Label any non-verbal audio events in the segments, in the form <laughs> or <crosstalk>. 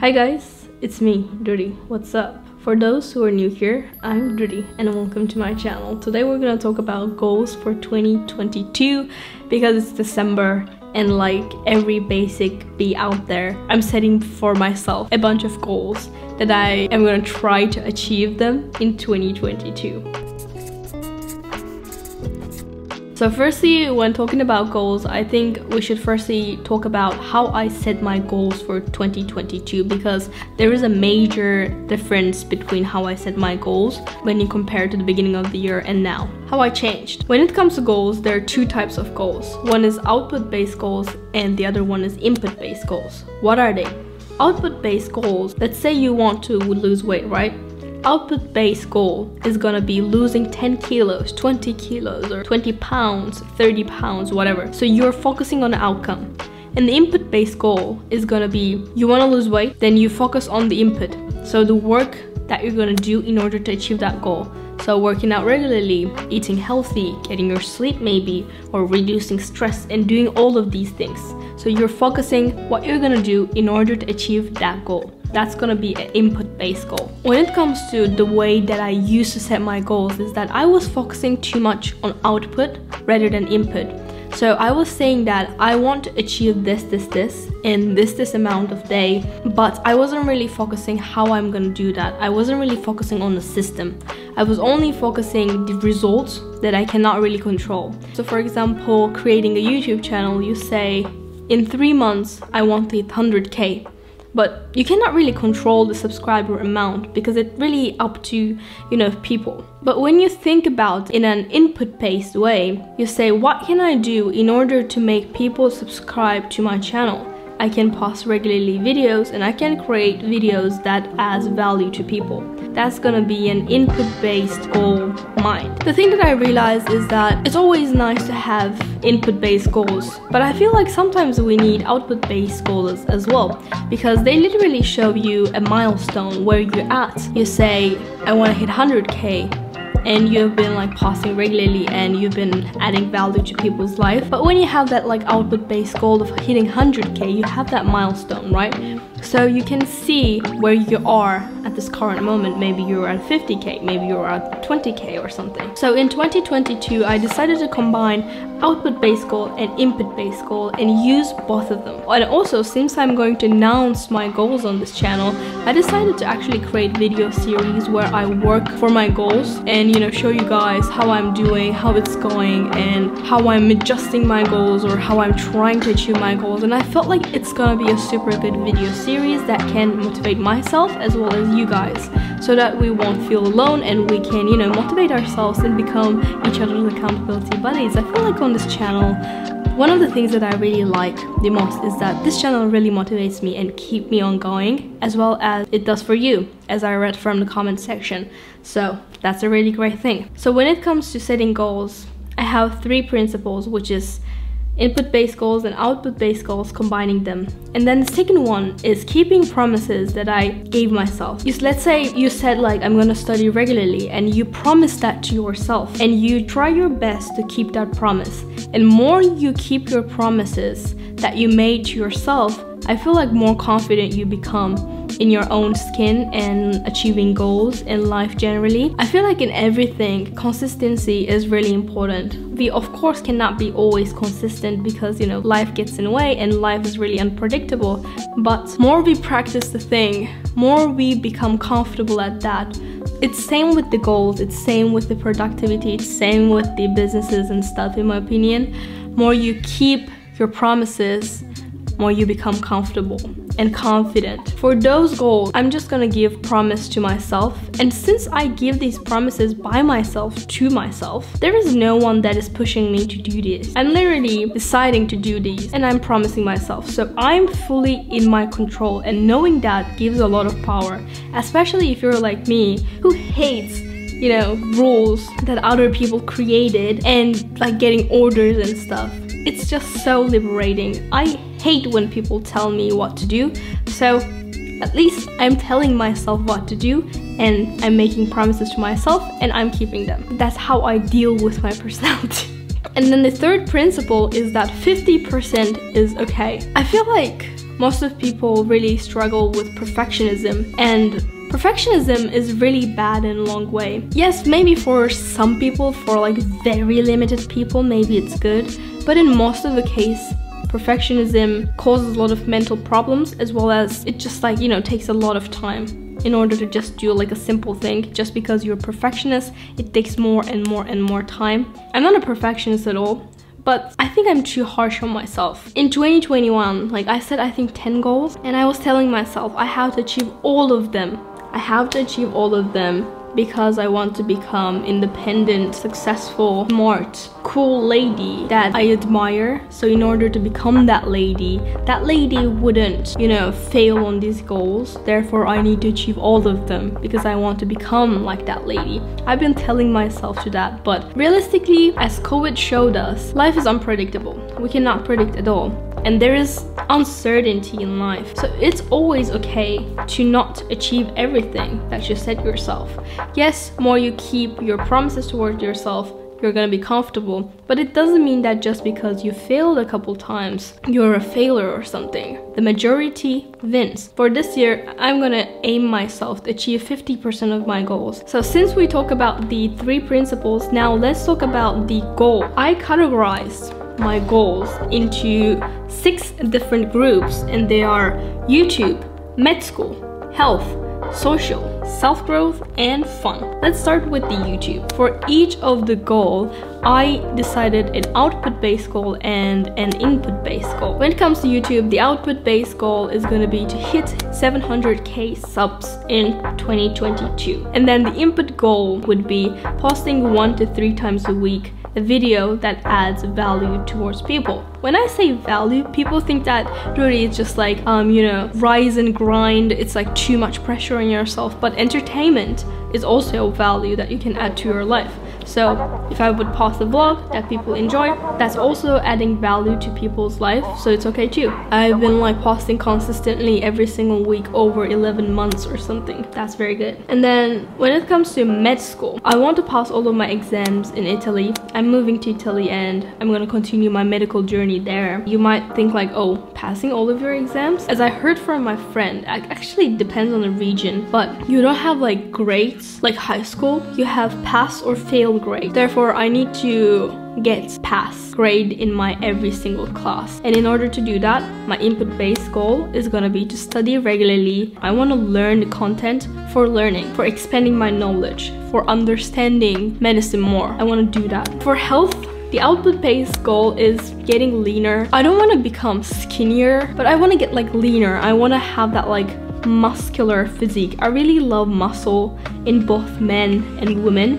Hi guys, it's me, Ruri. What's up? For those who are new here, I'm Ruri and welcome to my channel. Today we're gonna talk about goals for 2022 because it's December and like every basic bee out there, I'm setting for myself a bunch of goals that I am gonna try to achieve them in 2022. So firstly, when talking about goals, I think we should firstly talk about how I set my goals for 2022 because there is a major difference between how I set my goals when you compare to the beginning of the year and now. How I changed. When it comes to goals, there are two types of goals. One is output-based goals and the other one is input-based goals. What are they? Output-based goals, let's say you want to lose weight, right? Output based goal is gonna be losing 10 kilos, 20 kilos, or 20 pounds, 30 pounds, whatever. So you're focusing on the outcome. And the input based goal is gonna be you wanna lose weight, then you focus on the input. So the work that you're gonna do in order to achieve that goal. So working out regularly, eating healthy, getting your sleep maybe, or reducing stress and doing all of these things. So you're focusing what you're gonna do in order to achieve that goal. That's gonna be an input-based goal. When it comes to the way that I used to set my goals is that I was focusing too much on output rather than input. So I was saying that I want to achieve this, this, this in this, this amount of day, but I wasn't really focusing how I'm gonna do that. I wasn't really focusing on the system. I was only focusing the results that I cannot really control. So for example, creating a YouTube channel, you say, in three months, I want to hit 100k. But you cannot really control the subscriber amount because it's really up to, you know, people. But when you think about in an input-based way, you say, what can I do in order to make people subscribe to my channel? I can post regularly videos and I can create videos that adds value to people that's gonna be an input-based goal mind. The thing that I realized is that it's always nice to have input-based goals, but I feel like sometimes we need output-based goals as well because they literally show you a milestone where you're at. You say, I wanna hit 100k and you've been like posting regularly and you've been adding value to people's life but when you have that like output based goal of hitting 100k you have that milestone right so you can see where you are at this current moment. Maybe you're at 50k, maybe you're at 20k or something. So in 2022, I decided to combine output-based goal and input-based goal and use both of them. And also, since I'm going to announce my goals on this channel, I decided to actually create video series where I work for my goals and you know show you guys how I'm doing, how it's going, and how I'm adjusting my goals or how I'm trying to achieve my goals. And I felt like it's gonna be a super good video series series that can motivate myself as well as you guys so that we won't feel alone and we can, you know, motivate ourselves and become each other's accountability buddies. I feel like on this channel, one of the things that I really like the most is that this channel really motivates me and keep me on going as well as it does for you as I read from the comment section. So that's a really great thing. So when it comes to setting goals, I have three principles which is input-based goals and output-based goals, combining them. And then the second one is keeping promises that I gave myself. Let's say you said like, I'm gonna study regularly and you promise that to yourself and you try your best to keep that promise. And more you keep your promises that you made to yourself, I feel like more confident you become in your own skin and achieving goals in life generally. I feel like in everything, consistency is really important. We of course cannot be always consistent because you know life gets in the way and life is really unpredictable. But more we practice the thing, more we become comfortable at that. It's same with the goals, it's same with the productivity, it's same with the businesses and stuff in my opinion. More you keep your promises, more you become comfortable and confident. For those goals, I'm just gonna give promise to myself. And since I give these promises by myself to myself, there is no one that is pushing me to do this. I'm literally deciding to do these and I'm promising myself. So I'm fully in my control and knowing that gives a lot of power, especially if you're like me who hates you know, rules that other people created and like getting orders and stuff. It's just so liberating. I hate when people tell me what to do, so at least I'm telling myself what to do and I'm making promises to myself and I'm keeping them. That's how I deal with my <laughs> personality. and then the third principle is that 50% is okay. I feel like most of people really struggle with perfectionism and Perfectionism is really bad in a long way. Yes, maybe for some people, for like very limited people, maybe it's good, but in most of the case, perfectionism causes a lot of mental problems as well as it just like, you know, takes a lot of time in order to just do like a simple thing just because you're a perfectionist it takes more and more and more time i'm not a perfectionist at all but I think I'm too harsh on myself. In 2021, like I said, I think 10 goals, and I was telling myself I have to achieve all of them. I have to achieve all of them because I want to become independent, successful, smart, cool lady that I admire. So in order to become that lady, that lady wouldn't, you know, fail on these goals. Therefore, I need to achieve all of them because I want to become like that lady. I've been telling myself to that, but realistically, as COVID showed us, life is unpredictable. We cannot predict at all and there is uncertainty in life. So it's always okay to not achieve everything that you set yourself. Yes, more you keep your promises towards yourself, you're gonna be comfortable. But it doesn't mean that just because you failed a couple times, you're a failure or something. The majority wins. For this year, I'm gonna aim myself to achieve 50% of my goals. So since we talk about the three principles, now let's talk about the goal. I categorized my goals into six different groups and they are YouTube, med school, health, social, self-growth, and fun. Let's start with the YouTube. For each of the goal, I decided an output-based goal and an input-based goal. When it comes to YouTube, the output-based goal is going to be to hit 700k subs in 2022. And then the input goal would be posting one to three times a week a video that adds value towards people. When I say value, people think that really it's just like, um, you know, rise and grind. It's like too much pressure on yourself. But entertainment is also a value that you can add to your life. So if I would post a vlog that people enjoy, that's also adding value to people's life, so it's okay too. I've been like posting consistently every single week over 11 months or something. That's very good. And then when it comes to med school, I want to pass all of my exams in Italy. I'm moving to Italy and I'm gonna continue my medical journey there. You might think like, oh, passing all of your exams? As I heard from my friend, it actually depends on the region, but you don't have like grades like high school. You have pass or fail grade. Therefore, I need to get pass grade in my every single class. And in order to do that, my input-based goal is gonna be to study regularly. I wanna learn the content for learning, for expanding my knowledge, for understanding medicine more. I wanna do that. For health, the output-based goal is getting leaner. I don't want to become skinnier, but I want to get like leaner. I want to have that like muscular physique. I really love muscle in both men and women.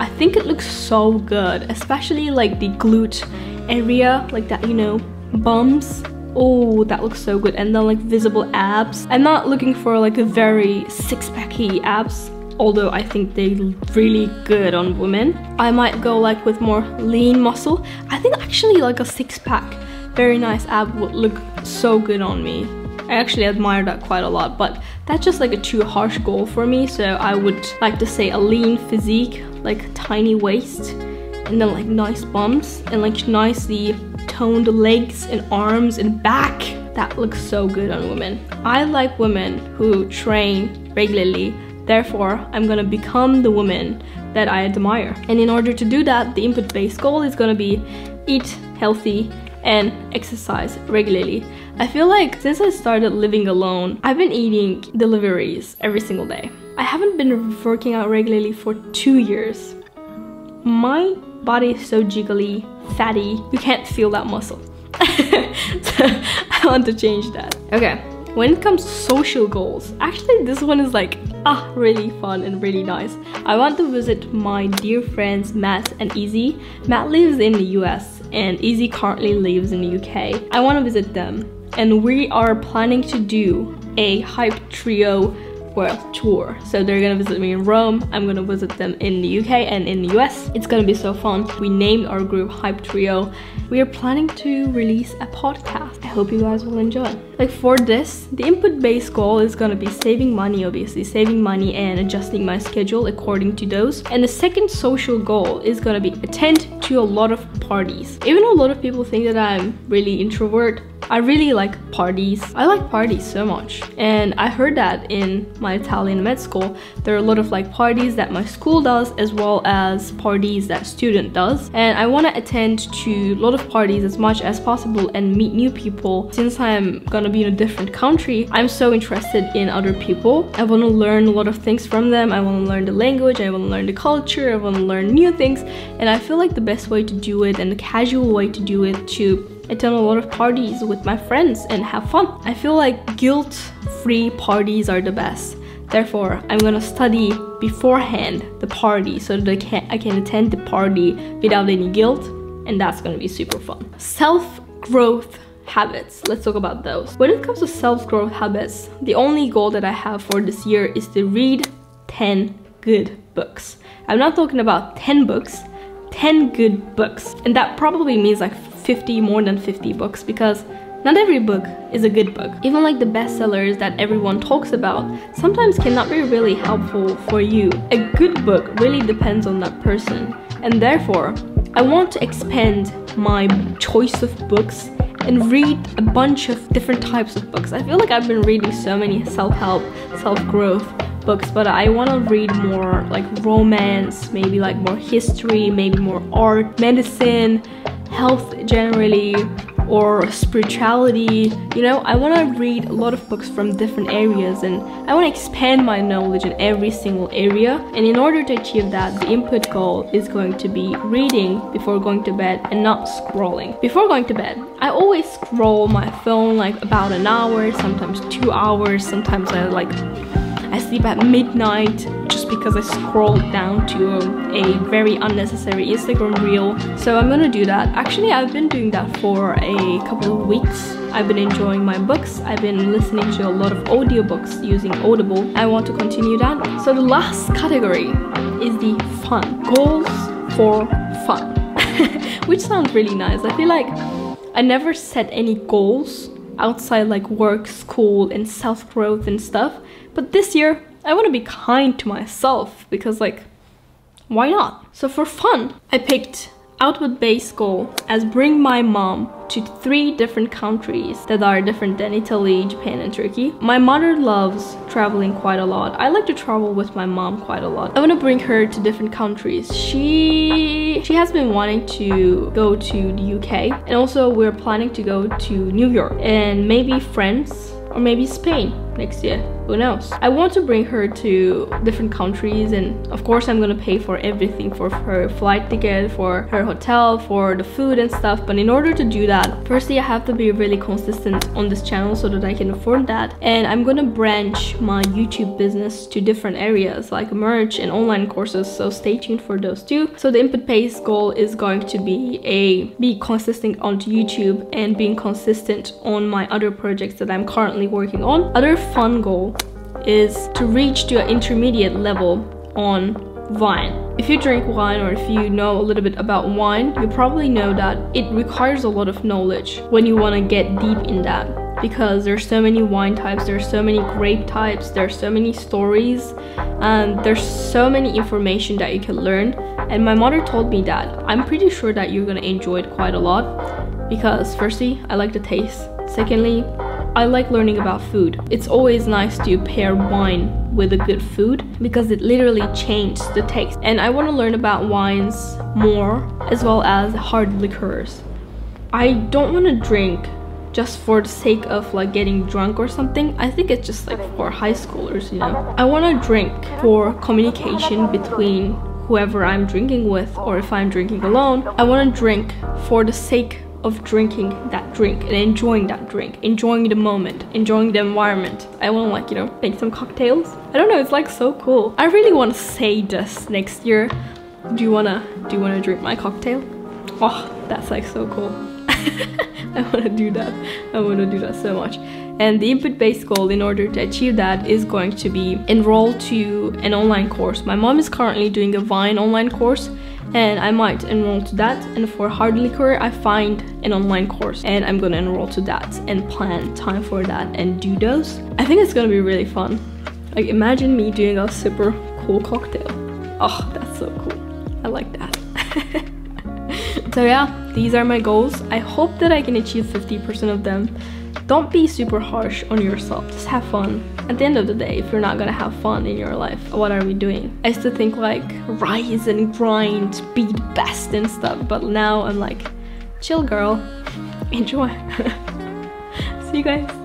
I think it looks so good, especially like the glute area, like that, you know, bums. Oh, that looks so good. And then like visible abs. I'm not looking for like a very six-packy abs although I think they look really good on women. I might go like with more lean muscle. I think actually like a six pack, very nice ab would look so good on me. I actually admire that quite a lot, but that's just like a too harsh goal for me. So I would like to say a lean physique, like tiny waist, and then like nice bumps and like nicely toned legs and arms and back. That looks so good on women. I like women who train regularly. Therefore, I'm gonna become the woman that I admire. And in order to do that, the input-based goal is gonna be eat healthy and exercise regularly. I feel like since I started living alone, I've been eating deliveries every single day. I haven't been working out regularly for two years. My body is so jiggly, fatty, you can't feel that muscle. <laughs> so I want to change that. Okay, when it comes to social goals, actually this one is like ah really fun and really nice. I want to visit my dear friends Matt and Easy. Matt lives in the US and Easy currently lives in the UK. I want to visit them and we are planning to do a hype trio tour. So they're gonna visit me in Rome, I'm gonna visit them in the UK and in the US. It's gonna be so fun. We named our group Hype Trio. We are planning to release a podcast. I hope you guys will enjoy. like for this, the input based goal is gonna be saving money, obviously, saving money and adjusting my schedule according to those. And the second social goal is gonna be attend to a lot of parties. Even though a lot of people think that I'm really introvert, I really like parties. I like parties so much. And I heard that in my Italian med school, there are a lot of like parties that my school does as well as parties that student does. And I want to attend to a lot of parties as much as possible and meet new people. Since I'm gonna be in a different country, I'm so interested in other people. I want to learn a lot of things from them. I want to learn the language, I want to learn the culture, I want to learn new things. And I feel like the best way to do it and the casual way to do it to attend a lot of parties with my friends and have fun. I feel like guilt-free parties are the best. Therefore, I'm gonna study beforehand the party so that I can, I can attend the party without any guilt and that's gonna be super fun. Self-growth habits. Let's talk about those. When it comes to self-growth habits, the only goal that I have for this year is to read 10 good books. I'm not talking about 10 books, 10 good books. And that probably means like 50, more than 50 books because not every book is a good book. Even like the bestsellers that everyone talks about sometimes cannot be really helpful for you. A good book really depends on that person. And therefore, I want to expand my choice of books and read a bunch of different types of books. I feel like I've been reading so many self-help, self-growth books, but I want to read more like romance, maybe like more history, maybe more art, medicine, health generally or spirituality you know i want to read a lot of books from different areas and i want to expand my knowledge in every single area. And in order to achieve that the input goal is going to be reading before going to bed and not scrolling. Before going to bed i always scroll my phone like about an hour sometimes two hours sometimes i like I sleep at midnight just because I scrolled down to um, a very unnecessary Instagram reel. So I'm gonna do that. Actually, I've been doing that for a couple of weeks. I've been enjoying my books. I've been listening to a lot of audiobooks using Audible. I want to continue that. So the last category is the fun. Goals for fun. <laughs> Which sounds really nice. I feel like I never set any goals outside like work, school, and self-growth and stuff. But this year, I want to be kind to myself because like, why not? So for fun, I picked output based goal as bring my mom to three different countries that are different than Italy, Japan, and Turkey. My mother loves traveling quite a lot. I like to travel with my mom quite a lot. I want to bring her to different countries. She she has been wanting to go to the UK and also we're planning to go to New York and maybe France or maybe Spain next year who knows? I want to bring her to different countries and of course i'm gonna pay for everything for her flight ticket for her hotel for the food and stuff. But in order to do that firstly i have to be really consistent on this channel so that i can afford that. And i'm gonna branch my youtube business to different areas like merch and online courses. So stay tuned for those too so the input based goal is going to be a be consistent on youtube and being consistent on my other projects that i'm currently working on. Other fun goal is to reach to an intermediate level on wine. If you drink wine or if you know a little bit about wine, you probably know that it requires a lot of knowledge when you want to get deep in that because there's so many wine types, there's so many grape types, there's so many stories, and there's so many information that you can learn. And my mother told me that I'm pretty sure that you're gonna enjoy it quite a lot because firstly, I like the taste. Secondly, I like learning about food. It's always nice to pair wine with a good food because it literally changes the taste. And I want to learn about wines more as well as hard liquors. I don't want to drink just for the sake of like getting drunk or something. I think it's just like for high schoolers, you know. I want to drink for communication between whoever I'm drinking with or if I'm drinking alone. I want to drink for the sake of drinking that drink and enjoying that drink, enjoying the moment, enjoying the environment. I want to like, you know, make some cocktails. I don't know, it's like so cool. I really want to say this next year. Do you wanna, do you wanna drink my cocktail? Oh, that's like so cool. <laughs> I want to do that. I want to do that so much. And the input-based goal in order to achieve that is going to be enroll to an online course. My mom is currently doing a Vine online course and I might enroll to that. And for hard liquor, I find an online course and I'm gonna enroll to that and plan time for that and do those. I think it's gonna be really fun. Like imagine me doing a super cool cocktail. Oh, that's so cool. I like that. <laughs> so yeah, these are my goals. I hope that I can achieve 50% of them. Don't be super harsh on yourself, just have fun. At the end of the day, if you're not gonna have fun in your life, what are we doing? I used to think like rise and grind, be the best and stuff, but now I'm like, chill girl, <laughs> enjoy. <laughs> See you guys.